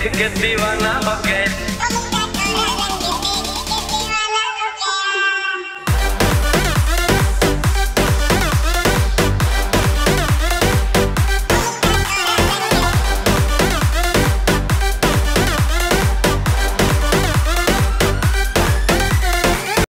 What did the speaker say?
Get me one up again.